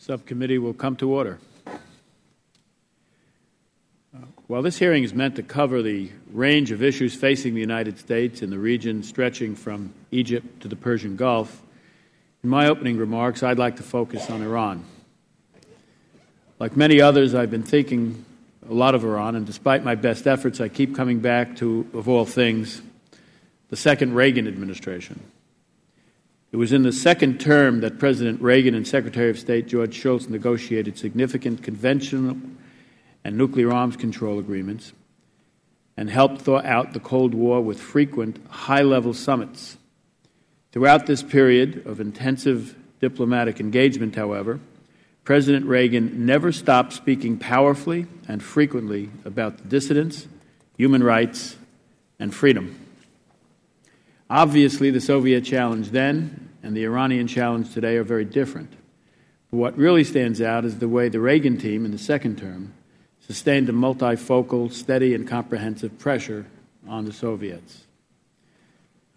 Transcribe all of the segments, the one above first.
Subcommittee will come to order. Uh, while this hearing is meant to cover the range of issues facing the United States in the region stretching from Egypt to the Persian Gulf, in my opening remarks, I'd like to focus on Iran. Like many others, I've been thinking a lot of Iran, and despite my best efforts, I keep coming back to, of all things, the second Reagan administration. It was in the second term that President Reagan and Secretary of State George Shultz negotiated significant conventional and nuclear arms control agreements and helped thaw out the Cold War with frequent high level summits. Throughout this period of intensive diplomatic engagement, however, President Reagan never stopped speaking powerfully and frequently about the dissidents, human rights, and freedom. Obviously, the Soviet challenge then and the Iranian challenge today are very different. But what really stands out is the way the Reagan team in the second term sustained a multifocal, steady, and comprehensive pressure on the Soviets.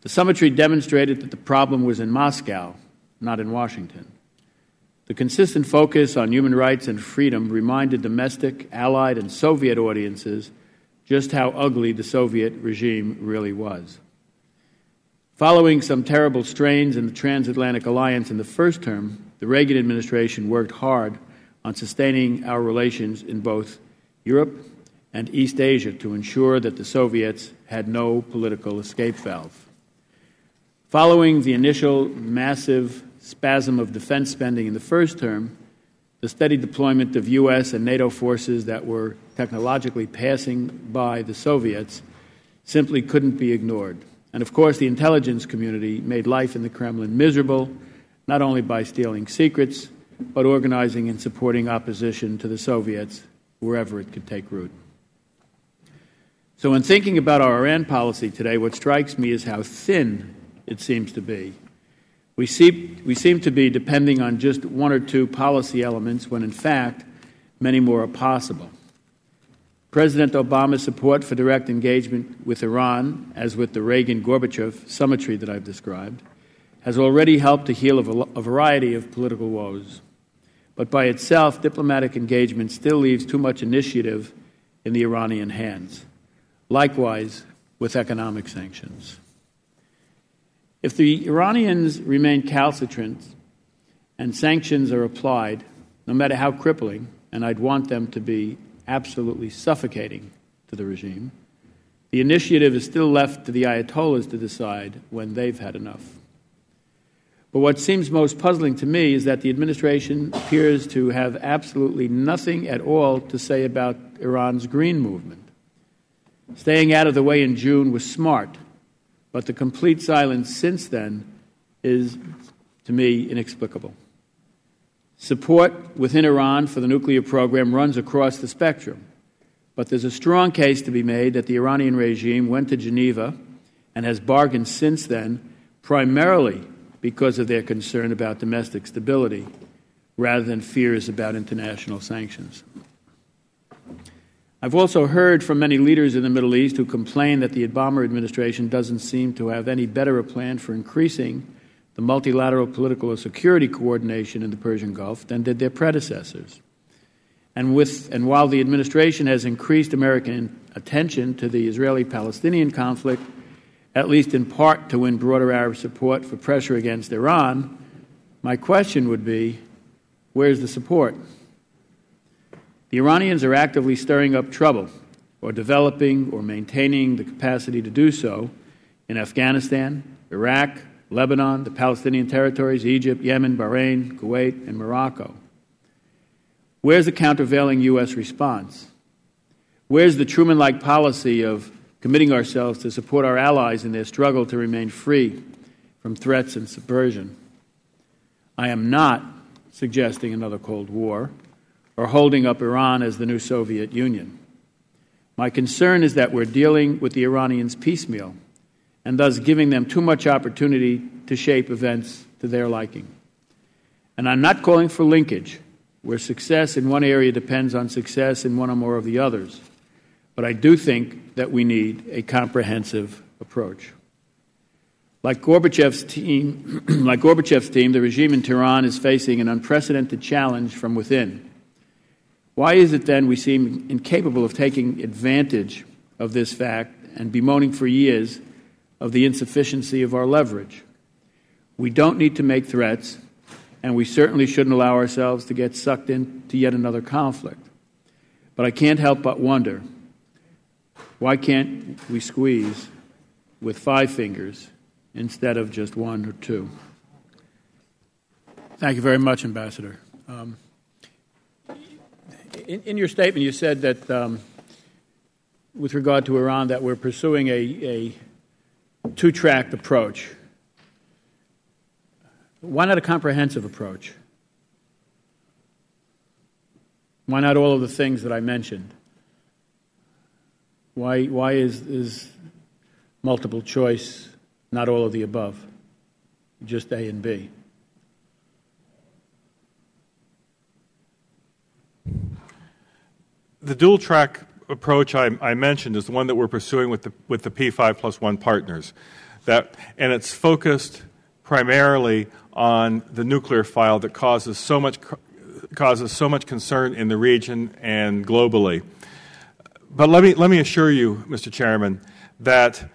The summitry demonstrated that the problem was in Moscow, not in Washington. The consistent focus on human rights and freedom reminded domestic, allied, and Soviet audiences just how ugly the Soviet regime really was. Following some terrible strains in the transatlantic alliance in the first term, the Reagan administration worked hard on sustaining our relations in both Europe and East Asia to ensure that the Soviets had no political escape valve. Following the initial massive spasm of defense spending in the first term, the steady deployment of U.S. and NATO forces that were technologically passing by the Soviets simply couldn't be ignored. And of course, the intelligence community made life in the Kremlin miserable, not only by stealing secrets, but organizing and supporting opposition to the Soviets wherever it could take root. So, in thinking about our Iran policy today, what strikes me is how thin it seems to be. We, see, we seem to be depending on just one or two policy elements when, in fact, many more are possible. President Obama's support for direct engagement with Iran, as with the Reagan Gorbachev summitry that I've described, has already helped to heal a variety of political woes. But by itself, diplomatic engagement still leaves too much initiative in the Iranian hands. Likewise, with economic sanctions. If the Iranians remain calcitrant and sanctions are applied, no matter how crippling, and I'd want them to be absolutely suffocating to the regime. The initiative is still left to the Ayatollahs to decide when they've had enough. But what seems most puzzling to me is that the administration appears to have absolutely nothing at all to say about Iran's green movement. Staying out of the way in June was smart, but the complete silence since then is, to me, inexplicable. Support within Iran for the nuclear program runs across the spectrum. But there's a strong case to be made that the Iranian regime went to Geneva and has bargained since then, primarily because of their concern about domestic stability rather than fears about international sanctions. I've also heard from many leaders in the Middle East who complain that the Obama administration doesn't seem to have any better plan for increasing the multilateral political or security coordination in the Persian Gulf than did their predecessors. And, with, and while the administration has increased American attention to the Israeli Palestinian conflict, at least in part to win broader Arab support for pressure against Iran, my question would be where's the support? The Iranians are actively stirring up trouble, or developing or maintaining the capacity to do so in Afghanistan, Iraq, Lebanon, the Palestinian territories, Egypt, Yemen, Bahrain, Kuwait, and Morocco. Where's the countervailing U.S. response? Where's the Truman like policy of committing ourselves to support our allies in their struggle to remain free from threats and subversion? I am not suggesting another Cold War or holding up Iran as the new Soviet Union. My concern is that we're dealing with the Iranians piecemeal and thus giving them too much opportunity to shape events to their liking. And I'm not calling for linkage, where success in one area depends on success in one or more of the others. But I do think that we need a comprehensive approach. Like Gorbachev's team, like Gorbachev's team, the regime in Tehran is facing an unprecedented challenge from within. Why is it then we seem incapable of taking advantage of this fact and bemoaning for years of the insufficiency of our leverage? We don't need to make threats, and we certainly shouldn't allow ourselves to get sucked into yet another conflict. But I can't help but wonder why can't we squeeze with five fingers instead of just one or two? Thank you very much, Ambassador. Um, in, in, your statement, you said that um, with regard to Iran, that we're pursuing a, a two tracked approach. Why not a comprehensive approach? Why not all of the things that I mentioned? Why, why is, is multiple choice not all of the above, just A and B? The dual track approach I, I, mentioned is the one that we're pursuing with the, with the P5 plus one partners. That, and it's focused primarily on the nuclear file that causes so much, causes so much concern in the region and globally. But let me, let me assure you, Mr. Chairman, that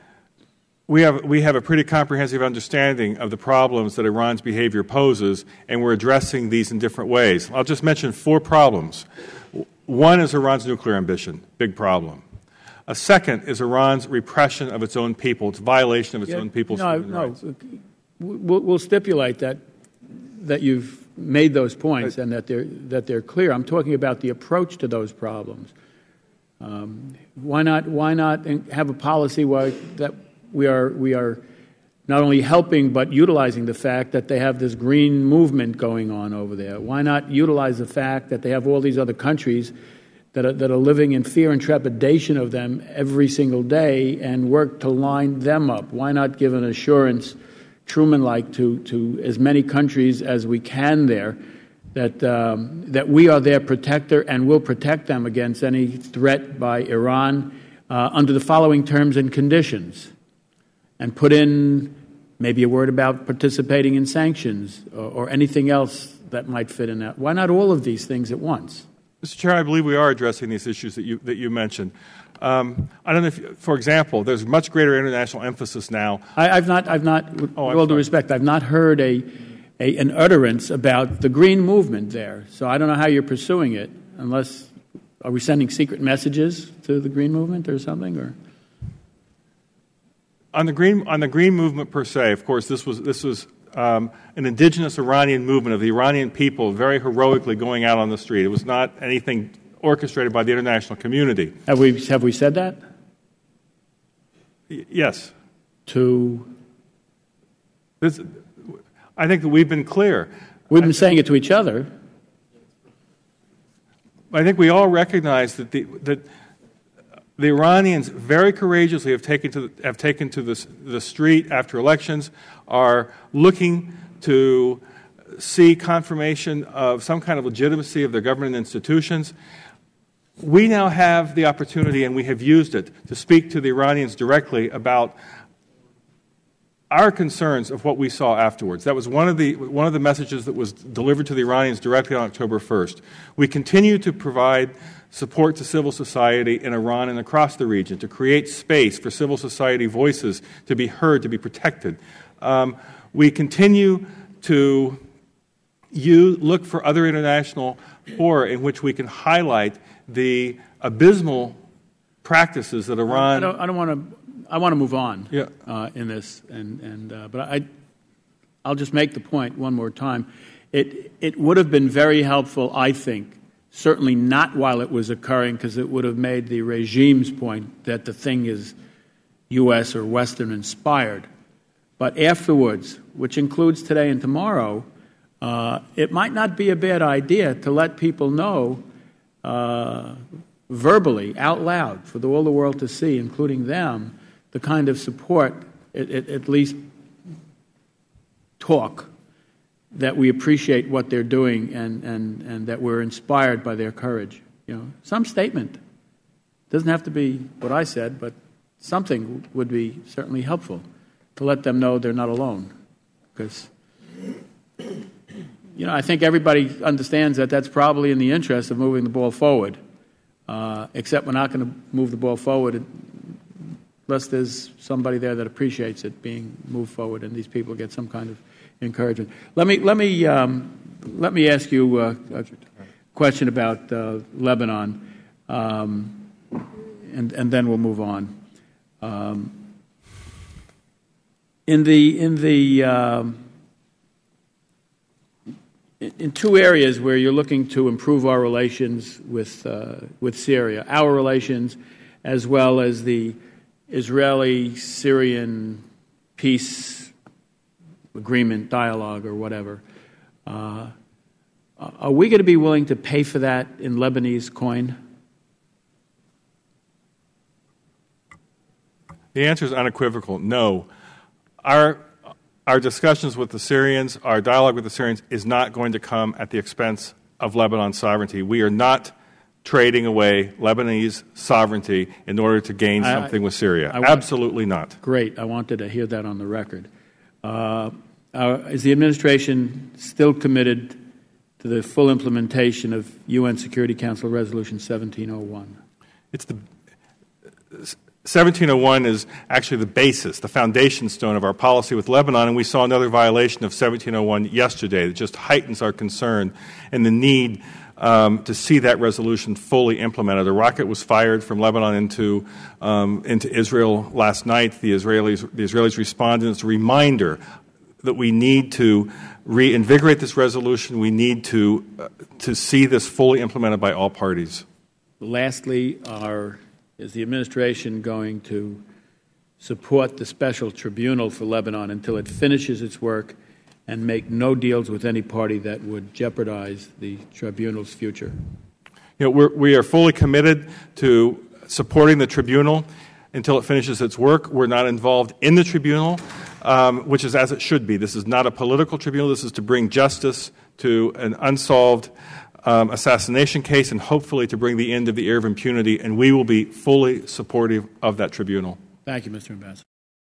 we have, we have a pretty comprehensive understanding of the problems that Iran's behavior poses, and we're addressing these in different ways. I'll just mention four problems. One is Iran's nuclear ambition, big problem. A second is Iran's repression of its own people, its violation of its yeah, own people's no, no. rights. We'll, we'll stipulate that, that you've made those points and that they're, that they're clear. I'm talking about the approach to those problems. Um, why not? Why not have a policy where that we are we are not only helping but utilizing the fact that they have this green movement going on over there? Why not utilize the fact that they have all these other countries that are, that are living in fear and trepidation of them every single day and work to line them up? Why not give an assurance, Truman like, to, to as many countries as we can there? that, um, that we are their protector and will protect them against any threat by Iran uh, under the following terms and conditions, and put in maybe a word about participating in sanctions or, or anything else that might fit in that. Why not all of these things at once? Mr. Chair, I believe we are addressing these issues that you, that you mentioned. Um, I don't know if, for example, there's much greater international emphasis now. I, have not, I've not, with oh, all due respect, I've not heard a a, an utterance about the green movement there. So I don't know how you're pursuing it, unless are we sending secret messages to the green movement or something, or? On the green on the green movement per se, of course, this was this was um, an indigenous Iranian movement of the Iranian people, very heroically going out on the street. It was not anything orchestrated by the international community. Have we have we said that? Y- yes. To. This, I think that we've been clear. We've been saying it to each other. I think we all recognize that the, that the Iranians very courageously have taken to, the, have taken to the, the street after elections, are looking to see confirmation of some kind of legitimacy of their government institutions. We now have the opportunity, and we have used it, to speak to the Iranians directly about our concerns of what we saw afterwards. That was one of, the, one of the messages that was delivered to the Iranians directly on October 1st. We continue to provide support to civil society in Iran and across the region to create space for civil society voices to be heard, to be protected. Um, we continue to you look for other international fora in which we can highlight the abysmal practices that Iran. I don't, I don't want to I want to move on yeah. uh, in this, and, and uh, but I, I'll just make the point one more time. It it would have been very helpful, I think, certainly not while it was occurring, because it would have made the regime's point that the thing is U.S. or Western inspired. But afterwards, which includes today and tomorrow, uh, it might not be a bad idea to let people know uh, verbally, out loud, for the, all the world to see, including them, the kind of support, at, at least talk, that we appreciate what they're doing and, and, and that we're inspired by their courage. You know, some statement. Doesn't have to be what I said, but something would be certainly helpful. to let them know they're not alone. Because, you know, I think everybody understands that that's probably in the interest of moving the ball forward, uh, except we're not going to move the ball forward unless there's somebody there that appreciates it being moved forward and these people get some kind of encouragement. Let me, let me, um, let me ask you uh, a question about uh, Lebanon, um, and, and then we'll move on. Um, in the, in the, um, in two areas where you're looking to improve our relations with, uh, with Syria, our relations as well as the Israeli Syrian peace agreement, dialogue, or whatever. Uh, are we going to be willing to pay for that in Lebanese coin? The answer is unequivocal no. Our, our discussions with the Syrians, our dialogue with the Syrians, is not going to come at the expense of Lebanon's sovereignty. We are not trading away Lebanese sovereignty in order to gain something I, with Syria. I, Absolutely not. Great. I wanted to hear that on the record. Uh, uh, is the administration still committed to the full implementation of UN Security Council Resolution 1701? It's the 1701 is actually the basis, the foundation stone of our policy with Lebanon, and we saw another violation of 1701 yesterday that just heightens our concern and the need um, to see that resolution fully implemented. A rocket was fired from Lebanon into, um, into Israel last night. The Israelis, the Israelis responded. It's a reminder that we need to reinvigorate this resolution. We need to, uh, to see this fully implemented by all parties. Lastly, are, is the administration going to support the special tribunal for Lebanon until it finishes its work and make no deals with any party that would jeopardize the tribunal's future? You know, we're, we are fully committed to supporting the tribunal until it finishes its work. We're not involved in the tribunal, um, which is as it should be. This is not a political tribunal. This is to bring justice to an unsolved um, assassination case and hopefully to bring the end of the era of impunity. And we will be fully supportive of that tribunal. Thank you, Mr. Ambassador.